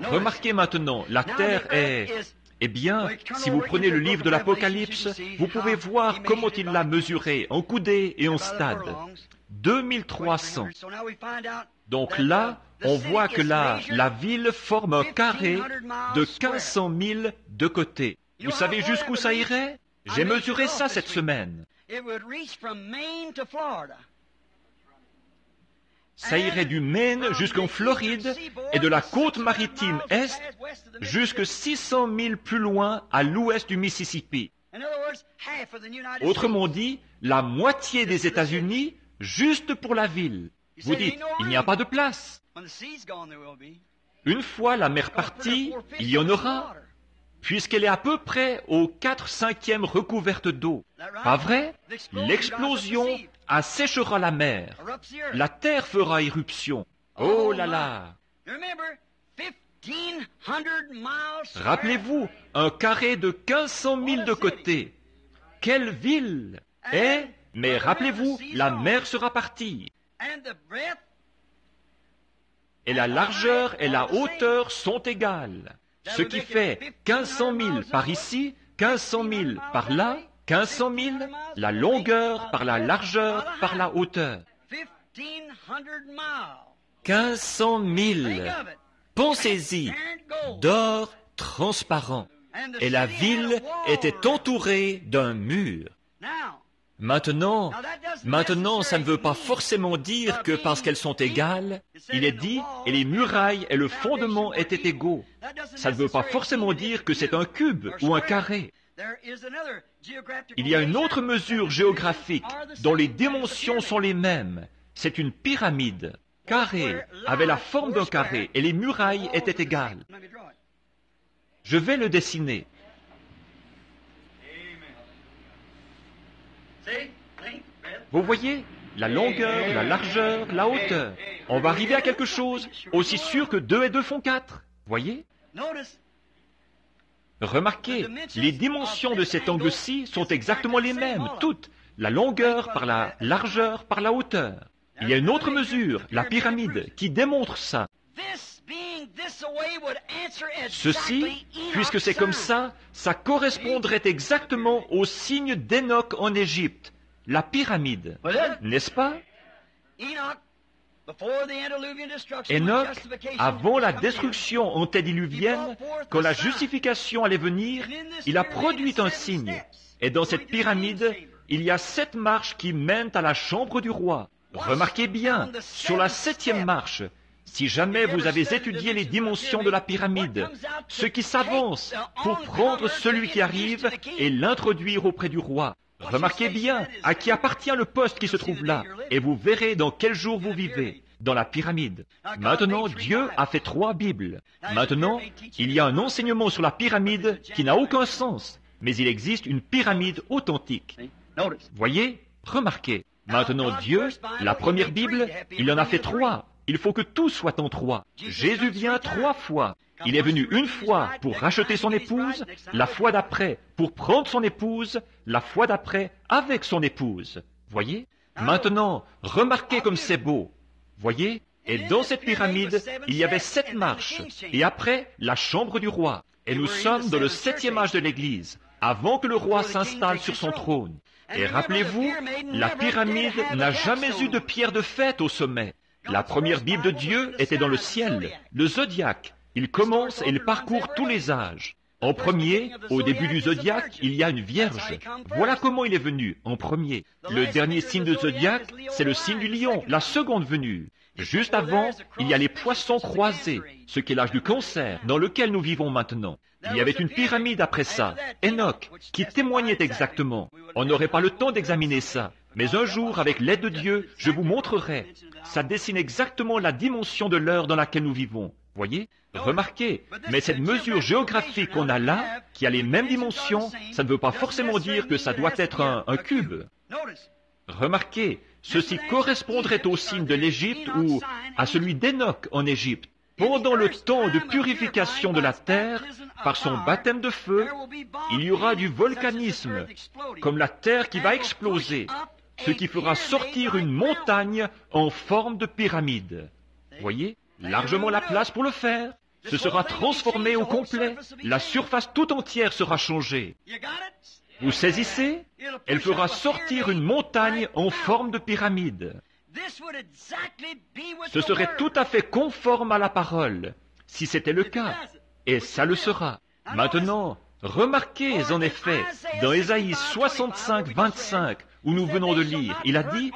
Remarquez maintenant, la terre est... Eh bien, si vous prenez le livre de l'Apocalypse, vous pouvez voir comment il l'a mesuré en coudées et en stades. 2300. Donc là, on voit que la, la ville forme un carré de 1500 000 de côté. Vous savez jusqu'où ça irait? J'ai mesuré ça cette semaine. Ça irait du Maine jusqu'en Floride et de la côte maritime est jusque 600 000 plus loin à l'ouest du Mississippi. Autrement dit, la moitié des États-Unis juste pour la ville. Vous dites, il n'y a pas de place. Une fois la mer partie, il y en aura, puisqu'elle est à peu près aux 4 cinquièmes recouverte d'eau. Pas vrai? L'explosion asséchera la mer. La terre fera éruption. Oh là là Rappelez-vous, un carré de 1500 000 de côté. Quelle ville est mais rappelez-vous, la mer sera partie. Et la largeur et la hauteur sont égales. Ce qui fait 1500 000 par ici, 1500 000 par là, 1500 000, la longueur par la largeur par la hauteur. 1500 000. Pensez-y, d'or transparent. Et la ville était entourée d'un mur. Maintenant, maintenant, ça ne veut pas forcément dire que parce qu'elles sont égales, il est dit, et les murailles et le fondement étaient égaux. Ça ne veut pas forcément dire que c'est un cube ou un carré. Il y a une autre mesure géographique dont les dimensions sont les mêmes. C'est une pyramide. Carré avait la forme d'un carré et les murailles étaient égales. Je vais le dessiner. Vous voyez? La longueur, la largeur, la hauteur. On va arriver à quelque chose aussi sûr que 2 et 2 font 4. Voyez? Remarquez, les dimensions de cet angle-ci sont exactement les mêmes, toutes. La longueur par la largeur par la hauteur. Il y a une autre mesure, la pyramide, qui démontre ça. Ceci, puisque c'est comme ça, ça correspondrait exactement au signe d'Enoch en Égypte, la pyramide, n'est-ce pas? Enoch, avant la destruction antédiluvienne, quand la justification allait venir, il a produit un signe. Et dans cette pyramide, il y a sept marches qui mènent à la chambre du roi. Remarquez bien, sur la septième marche, si jamais vous avez étudié les dimensions de la pyramide, ce qui s'avance pour prendre celui qui arrive et l'introduire auprès du roi. Remarquez bien à qui appartient le poste qui se trouve là, et vous verrez dans quel jour vous vivez, dans la pyramide. Maintenant, Dieu a fait trois Bibles. Maintenant, il y a un enseignement sur la pyramide qui n'a aucun sens, mais il existe une pyramide authentique. Voyez, remarquez. Maintenant, Dieu, la première Bible, il en a fait trois. Il faut que tout soit en trois. Jésus vient trois fois. Il est venu une fois pour racheter son épouse, la fois d'après pour prendre son épouse, la fois d'après avec son épouse. Voyez? Maintenant, remarquez comme c'est beau. Voyez? Et dans cette pyramide, il y avait sept marches. Et après, la chambre du roi. Et nous sommes dans le septième âge de l'Église, avant que le roi s'installe sur son trône. Et rappelez-vous, la pyramide n'a jamais eu de pierre de fête au sommet. La première Bible de Dieu était dans le ciel, le zodiaque. Il commence et il parcourt tous les âges. En premier, au début du zodiaque, il y a une vierge. Voilà comment il est venu, en premier. Le dernier signe de zodiaque, c'est le signe du lion, la seconde venue. Juste avant, il y a les poissons croisés, ce qui est l'âge du cancer, dans lequel nous vivons maintenant. Il y avait une pyramide après ça, Enoch, qui témoignait exactement. On n'aurait pas le temps d'examiner ça. Mais un jour, avec l'aide de Dieu, je vous montrerai. Ça dessine exactement la dimension de l'heure dans laquelle nous vivons. Voyez Remarquez, mais cette mesure géographique qu'on a là, qui a les mêmes dimensions, ça ne veut pas forcément dire que ça doit être un, un cube. Remarquez, ceci correspondrait au signe de l'Égypte ou à celui d'Enoch en Égypte. Pendant le temps de purification de la terre, par son baptême de feu, il y aura du volcanisme, comme la terre qui va exploser, ce qui fera sortir une montagne en forme de pyramide. Voyez Largement la place pour le faire. ce sera transformé au complet. La surface tout entière sera changée. Vous saisissez? Elle fera sortir une montagne en forme de pyramide. Ce serait tout à fait conforme à la parole, si c'était le cas. Et ça le sera. Maintenant, remarquez en effet, dans Ésaïe 65, 25, où nous venons de lire, il a dit,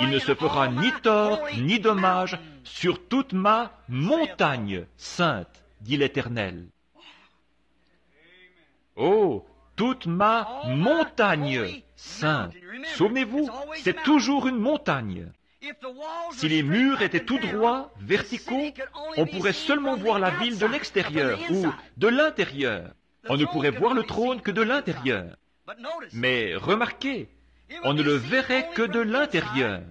il ne se fera ni tort ni dommage sur toute ma montagne sainte, dit l'Éternel. Oh, toute ma montagne sainte. Souvenez-vous, c'est toujours une montagne. Si les murs étaient tout droits, verticaux, on pourrait seulement voir la ville de l'extérieur ou de l'intérieur. On ne pourrait voir le trône que de l'intérieur. Mais remarquez, on ne le verrait que de l'intérieur.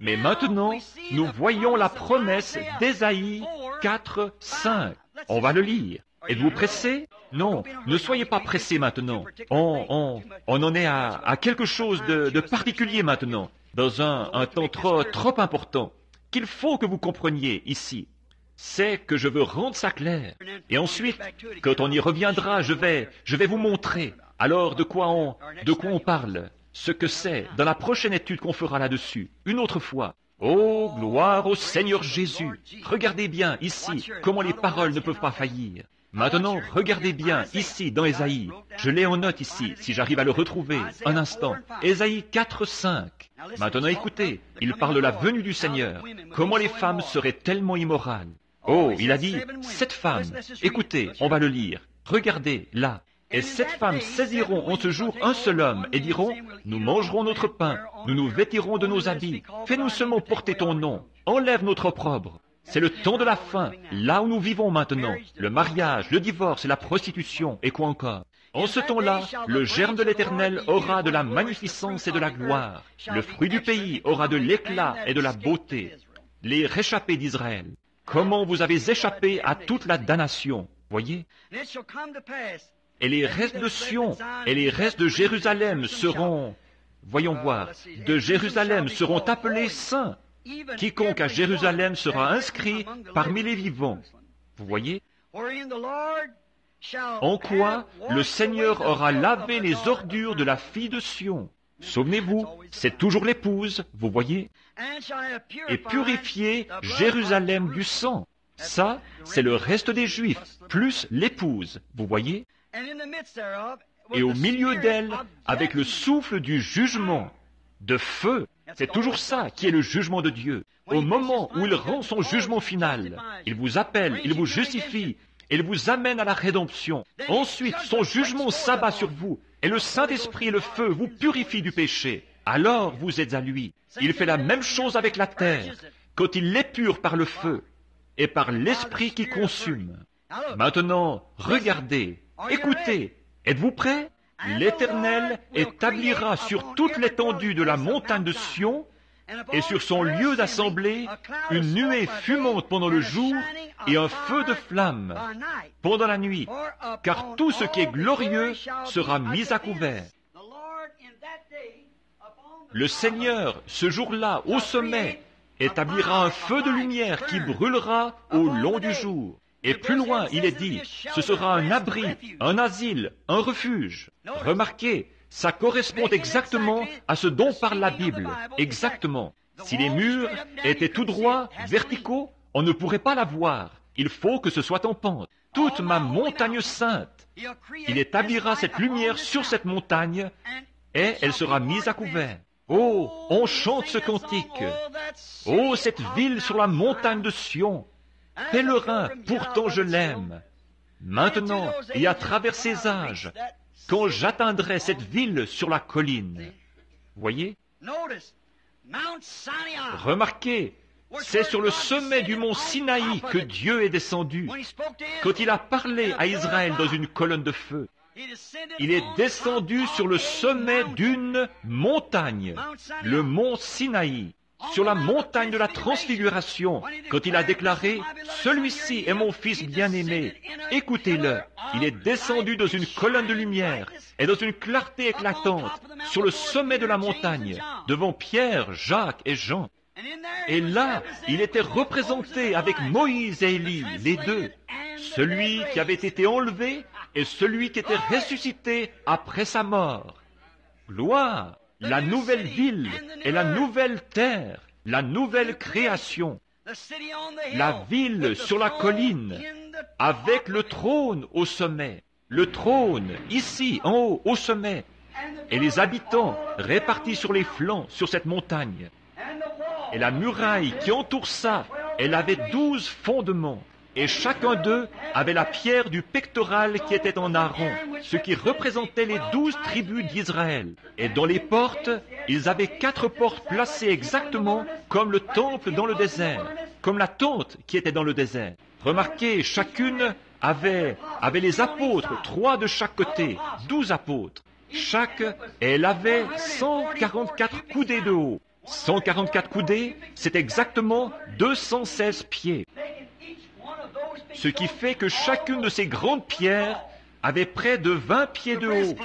Mais maintenant, nous voyons la promesse d'Ésaïe 4, 5. On va le lire. Êtes-vous pressé? Non, ne soyez pas pressé maintenant. On, en est à, quelque chose de, particulier maintenant, dans un, temps trop, important, qu'il faut que vous compreniez ici. C'est que je veux rendre ça clair. Et ensuite, quand on y reviendra, je vais, je vais vous montrer. Alors, de quoi on parle? Ce que c'est dans la prochaine étude qu'on fera là-dessus, une autre fois. Oh, gloire au Seigneur Jésus. Regardez bien ici comment les paroles ne peuvent pas faillir. Maintenant, regardez bien ici dans Ésaïe. Je l'ai en note ici, si j'arrive à le retrouver. Un instant. Ésaïe 4, 5. Maintenant écoutez, il parle de la venue du Seigneur. Comment les femmes seraient tellement immorales. Oh, il a dit, sept femmes. Écoutez, on va le lire. Regardez, là. Et sept femmes saisiront en ce jour un seul homme et diront, nous mangerons notre pain, nous nous vêtirons de nos habits, fais-nous seulement porter ton nom, enlève notre opprobre. C'est le temps de la fin, là où nous vivons maintenant. Le mariage, le divorce la prostitution, et quoi encore En ce temps-là, le germe de l'Éternel aura de la magnificence et de la gloire. Le fruit du pays aura de l'éclat et de la beauté. Les réchappés d'Israël. Comment vous avez échappé à toute la damnation, voyez? Et les restes de Sion et les restes de Jérusalem seront, voyons voir, de Jérusalem seront appelés saints. Quiconque à Jérusalem sera inscrit parmi les vivants. Vous voyez? En quoi le Seigneur aura lavé les ordures de la fille de Sion? Souvenez-vous, c'est toujours l'épouse, vous voyez? Et purifier Jérusalem du sang. Ça, c'est le reste des Juifs, plus l'épouse, vous voyez? Et au milieu d'elle, avec le souffle du jugement, de feu, c'est toujours ça qui est le jugement de Dieu. Au moment où il rend son jugement final, il vous appelle, il vous justifie, il vous amène à la rédemption. Ensuite, son jugement s'abat sur vous, et le Saint-Esprit et le feu vous purifient du péché. Alors vous êtes à lui. Il fait la même chose avec la terre, quand il l'épure par le feu et par l'Esprit qui consume. Maintenant, regardez, écoutez, êtes-vous prêts l'Éternel établira sur toute l'étendue de la montagne de Sion et sur son lieu d'assemblée une nuée fumante pendant le jour et un feu de flamme pendant la nuit, car tout ce qui est glorieux sera mis à couvert. Le Seigneur, ce jour-là, au sommet, établira un feu de lumière qui brûlera au long du jour. Et plus loin, il est dit, ce sera un abri, un asile, un refuge. Remarquez, ça correspond exactement à ce dont parle la Bible. Exactement. Si les murs étaient tout droits, verticaux, on ne pourrait pas la voir. Il faut que ce soit en pente. Toute ma montagne sainte. Il établira cette lumière sur cette montagne et elle sera mise à couvert. Oh, on chante ce cantique. Oh, cette ville sur la montagne de Sion. Pèlerin, pourtant je l'aime. Maintenant, et à travers ces âges, quand j'atteindrai cette ville sur la colline. Voyez? Remarquez, c'est sur le sommet du mont Sinaï que Dieu est descendu. Quand il a parlé à Israël dans une colonne de feu, il est descendu sur le sommet d'une montagne, le mont Sinaï sur la montagne de la transfiguration, quand il a déclaré, Celui-ci est mon fils bien-aimé, écoutez-le. Il est descendu dans une colonne de lumière et dans une clarté éclatante sur le sommet de la montagne, devant Pierre, Jacques et Jean. Et là, il était représenté avec Moïse et Élie, les deux. celui qui avait été enlevé et celui qui était ressuscité après sa mort. Gloire, la nouvelle ville et la nouvelle terre, la nouvelle création, la ville sur la colline, avec le trône au sommet, le trône ici en haut au sommet, et les habitants répartis sur les flancs sur cette montagne. Et la muraille qui entoure ça, elle avait douze fondements. Et chacun d'eux avait la pierre du pectoral qui était en Aaron, ce qui représentait les douze tribus d'Israël. Et dans les portes, ils avaient quatre portes placées exactement comme le temple dans le désert, comme la tente qui était dans le désert. Remarquez, chacune avait, les apôtres, trois de chaque côté, douze apôtres. Chaque, elle avait 144 coudées de haut. 144 coudées, c'est exactement 216 pieds. Ce qui fait que chacune de ces grandes pierres avait près de 20 pieds de haut.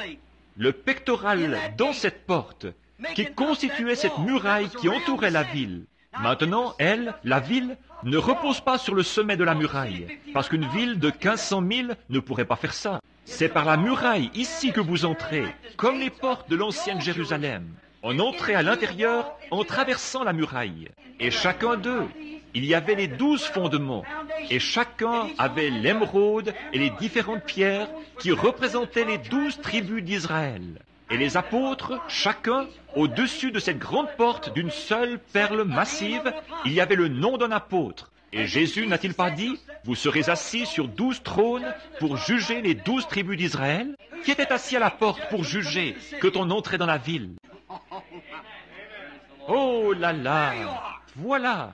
Le pectoral dans cette porte, qui constituait cette muraille qui entourait la ville. Maintenant, elle, la ville, ne repose pas sur le sommet de la muraille, parce qu'une ville de 1500 000 ne pourrait pas faire ça. C'est par la muraille ici que vous entrez, comme les portes de l'ancienne Jérusalem. On entrait à l'intérieur en traversant la muraille. Et chacun d'eux, il y avait les douze fondements, et chacun avait l'émeraude et les différentes pierres qui représentaient les douze tribus d'Israël. Et les apôtres, chacun, au-dessus de cette grande porte d'une seule perle massive, il y avait le nom d'un apôtre. Et Jésus n'a-t-il pas dit, vous serez assis sur douze trônes pour juger les douze tribus d'Israël? Qui était assis à la porte pour juger quand on entrait dans la ville? Oh là là Voilà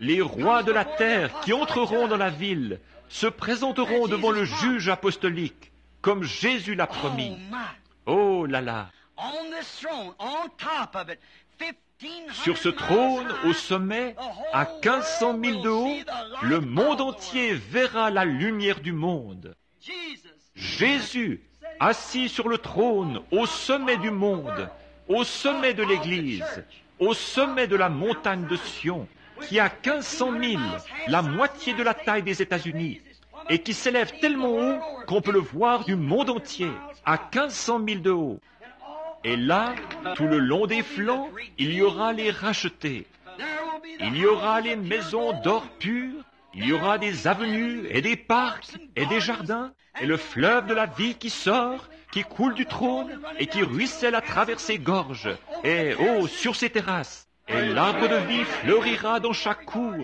les rois de la terre qui entreront dans la ville se présenteront devant le juge apostolique, comme Jésus l'a promis. Oh là là. Sur ce trône, au sommet, à 1500 000 de haut, le monde entier verra la lumière du monde. Jésus, assis sur le trône, au sommet du monde, au sommet de l'Église, au sommet de la montagne de Sion, qui a 1500 000, la moitié de la taille des États-Unis, et qui s'élève tellement haut qu'on peut le voir du monde entier, à 1500 000 de haut. Et là, tout le long des flancs, il y aura les rachetés. Il y aura les maisons d'or pur, il y aura des avenues et des parcs et des jardins, et le fleuve de la vie qui sort, qui coule du trône et qui ruisselle à travers ses gorges, et oh, sur ses terrasses. Et l'arbre de vie fleurira dans chaque cour,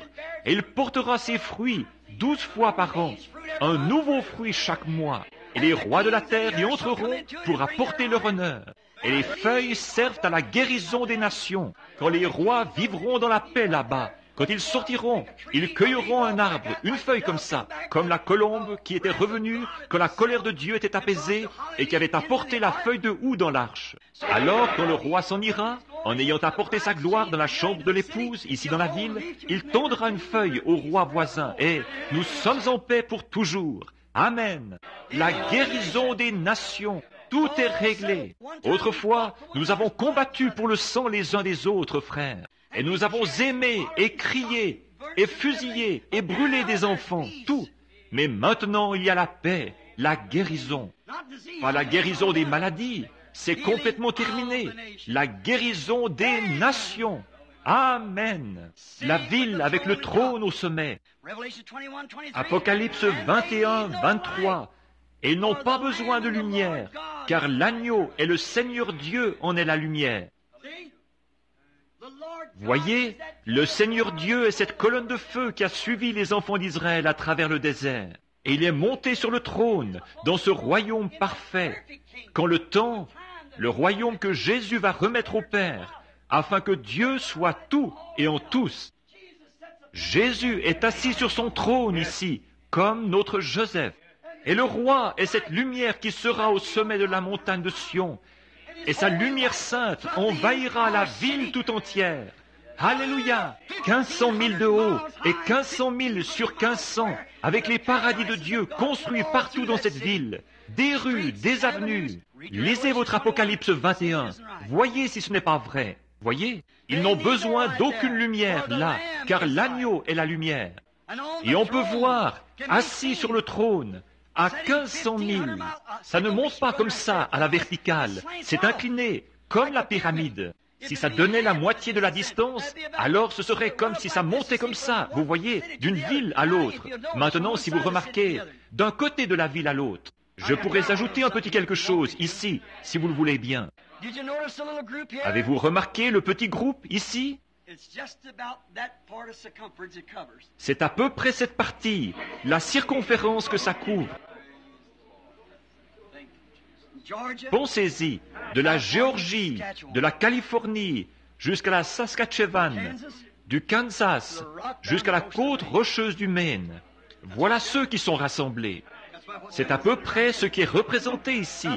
et il portera ses fruits douze fois par an, un nouveau fruit chaque mois. Et les rois de la terre y entreront pour apporter leur honneur. Et les feuilles servent à la guérison des nations, quand les rois vivront dans la paix là-bas. Quand ils sortiront, ils cueilleront un arbre, une feuille comme ça, comme la colombe qui était revenue quand la colère de Dieu était apaisée et qui avait apporté la feuille de houx dans l'arche. Alors, quand le roi s'en ira, en ayant apporté sa gloire dans la chambre de l'épouse, ici dans la ville, il tendra une feuille au roi voisin et nous sommes en paix pour toujours. Amen. La guérison des nations. Tout est réglé. Autrefois, nous avons combattu pour le sang les uns des autres, frères. Et nous avons aimé et crié et fusillé et brûlé des enfants, tout. Mais maintenant il y a la paix, la guérison. Pas la guérison des maladies, c'est complètement terminé. La guérison des nations. Amen. La ville avec le trône au sommet. Apocalypse 21, 23. Et n'ont pas besoin de lumière, car l'agneau et le Seigneur Dieu en est la lumière. Voyez, le Seigneur Dieu est cette colonne de feu qui a suivi les enfants d'Israël à travers le désert. Et il est monté sur le trône, dans ce royaume parfait, quand le temps, le royaume que Jésus va remettre au Père, afin que Dieu soit tout et en tous. Jésus est assis sur son trône ici, comme notre Joseph. Et le roi est cette lumière qui sera au sommet de la montagne de Sion, et sa lumière sainte envahira la ville tout entière. Alléluia 1500 000 de haut et 1500 000 sur 1500 avec les paradis de Dieu construits partout dans cette ville. Des rues, des avenues. Lisez votre Apocalypse 21. Voyez si ce n'est pas vrai. Voyez Ils n'ont besoin d'aucune lumière là, car l'agneau est la lumière. Et on peut voir, assis sur le trône, à 1500 000, ça ne monte pas comme ça à la verticale, c'est incliné, comme la pyramide. Si ça donnait la moitié de la distance, alors ce serait comme si ça montait comme ça, vous voyez, d'une ville à l'autre. Maintenant, si vous remarquez, d'un côté de la ville à l'autre, je pourrais ajouter un petit quelque chose ici, si vous le voulez bien. Avez-vous remarqué le petit groupe ici? C'est à peu près cette partie, la circonférence que ça couvre. Pensez-y, de la Géorgie, de la Californie, jusqu'à la Saskatchewan, du Kansas, jusqu'à la côte rocheuse du Maine. Voilà ceux qui sont rassemblés. C'est à peu près ce qui est représenté ici,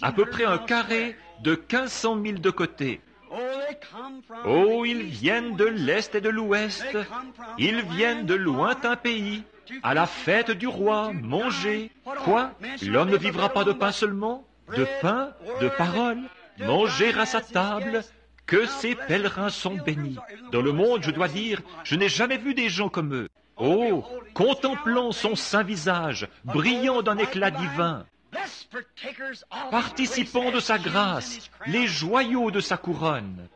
à peu près un carré de 1500 000 de côté. Oh, ils viennent de l'Est et de l'Ouest, ils viennent de lointains pays, à la fête du roi, manger. Quoi? L'homme ne vivra pas de pain seulement? De pain, de parole, manger à sa table, que ces pèlerins sont bénis. Dans le monde, je dois dire, je n'ai jamais vu des gens comme eux. Oh, contemplant son saint visage, brillant d'un éclat divin, participant de sa grâce, les joyaux de sa couronne.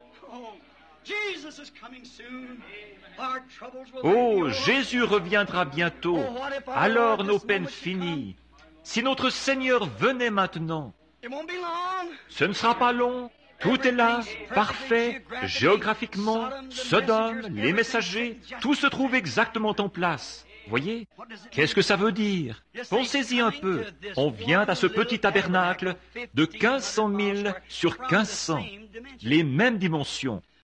Oh, Jésus reviendra bientôt, alors nos peines finies. Si notre Seigneur venait maintenant, ce ne sera pas long. Tout est là, parfait, géographiquement, Sodome, les messagers, tout se trouve exactement en place. Voyez Qu'est-ce que ça veut dire? Pensez-y un peu. On vient à ce petit tabernacle de 1500 000 sur 1500, les mêmes dimensions.